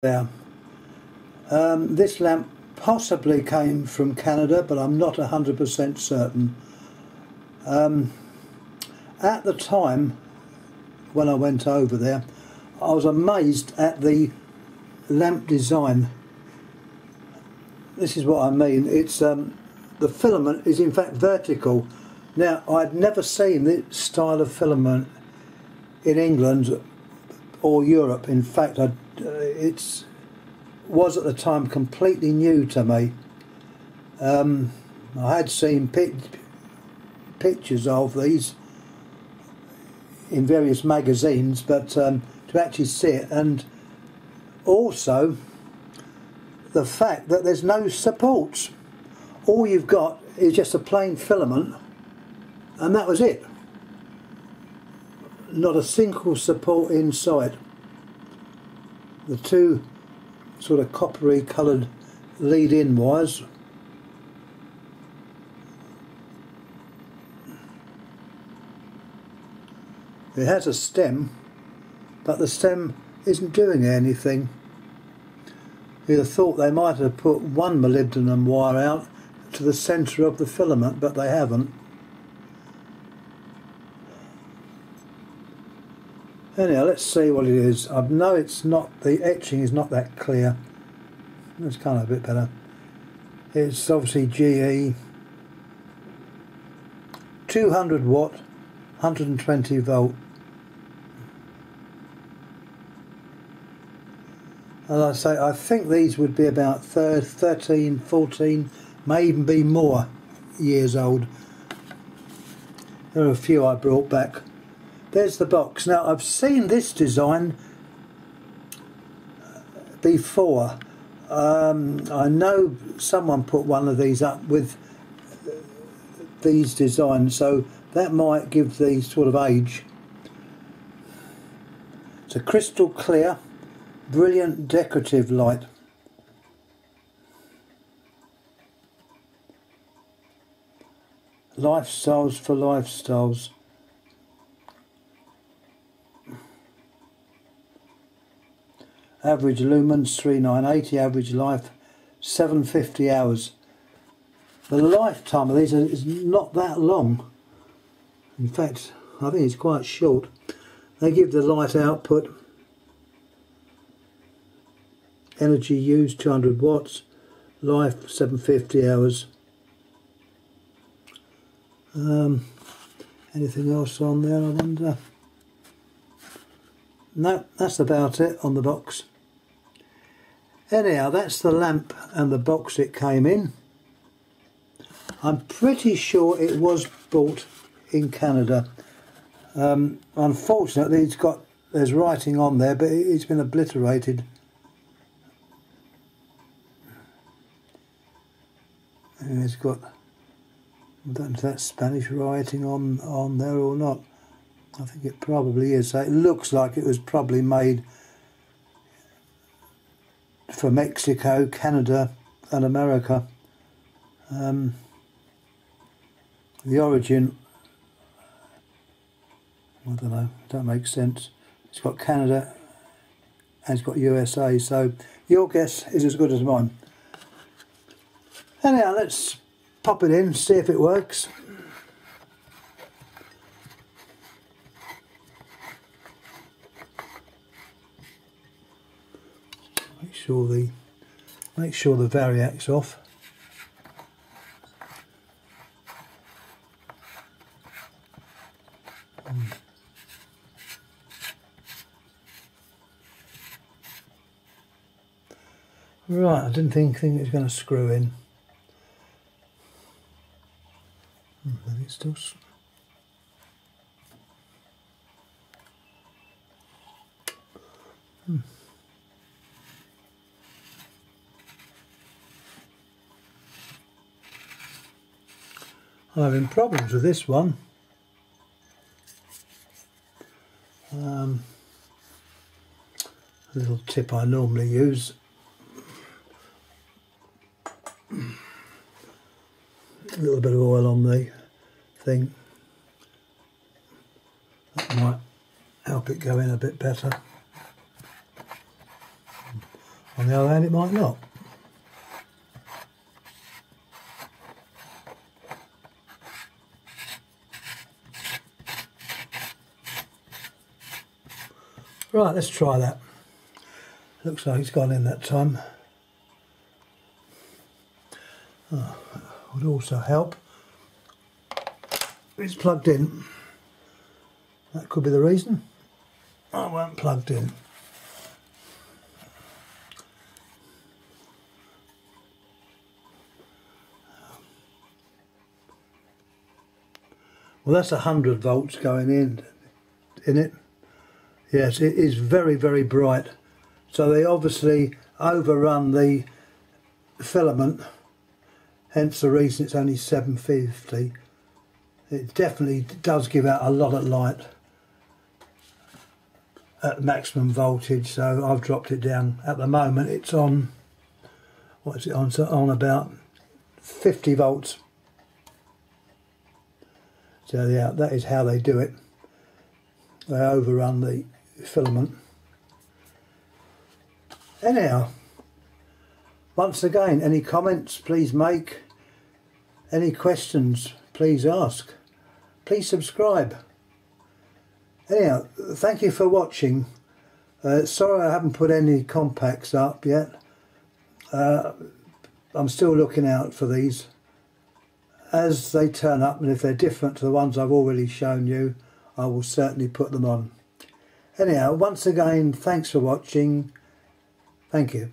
there. Um, this lamp possibly came from Canada, but I'm not 100% certain. Um, at the time when I went over there, I was amazed at the lamp design. This is what I mean. It's um, the filament is in fact vertical. Now I'd never seen this style of filament in England or Europe. In fact, I it's was at the time completely new to me. Um, I had seen pictures of these in various magazines, but um, to actually see it, and also the fact that there's no supports. All you've got is just a plain filament, and that was it. Not a single support inside the two sort of coppery coloured lead-in wires. It has a stem but the stem isn't doing anything. You'd have thought they might have put one molybdenum wire out to the centre of the filament but they haven't Anyhow, let's see what it is. I know it's not, the etching is not that clear. It's kind of a bit better. It's obviously GE 200 watt, 120 volt. And I say, I think these would be about 13, 14, may even be more years old. There are a few I brought back there's the box. Now I've seen this design before. Um, I know someone put one of these up with these designs, so that might give the sort of age. It's a crystal clear, brilliant decorative light. Lifestyles for lifestyles. Average lumens 3980, average life 750 hours. The lifetime of these is not that long. In fact, I think it's quite short. They give the light output, energy used 200 watts, life 750 hours. Um, anything else on there, I wonder? No, that's about it on the box. Anyhow, that's the lamp and the box it came in. I'm pretty sure it was bought in Canada. Um, unfortunately, it's got there's writing on there, but it's been obliterated. And it's got I don't know if that's Spanish writing on on there or not. I think it probably is. So it looks like it was probably made for Mexico, Canada, and America. Um, the origin, I don't know, that makes sense. It's got Canada and it's got USA, so your guess is as good as mine. Anyhow, let's pop it in, see if it works. Sure the make sure the variac's off. Right, I didn't think, think it was going to screw in. Hmm, it's still Hmm. I'm having problems with this one. Um, a little tip I normally use. A little bit of oil on the thing. That might help it go in a bit better. On the other hand, it might not. Right, let's try that. Looks like it's gone in that time. Oh, would also help. It's plugged in. That could be the reason. I weren't plugged in. Well, that's 100 volts going in in it. Yes, it is very, very bright. So they obviously overrun the filament, hence the reason it's only 750. It definitely does give out a lot of light at maximum voltage, so I've dropped it down. At the moment, it's on, what is it on? So on about 50 volts. So yeah, that is how they do it. They overrun the filament. Anyhow, once again, any comments please make, any questions please ask, please subscribe. Anyhow, thank you for watching. Uh, sorry I haven't put any compacts up yet. Uh, I'm still looking out for these as they turn up and if they're different to the ones I've already shown you I will certainly put them on. Anyhow, once again, thanks for watching. Thank you.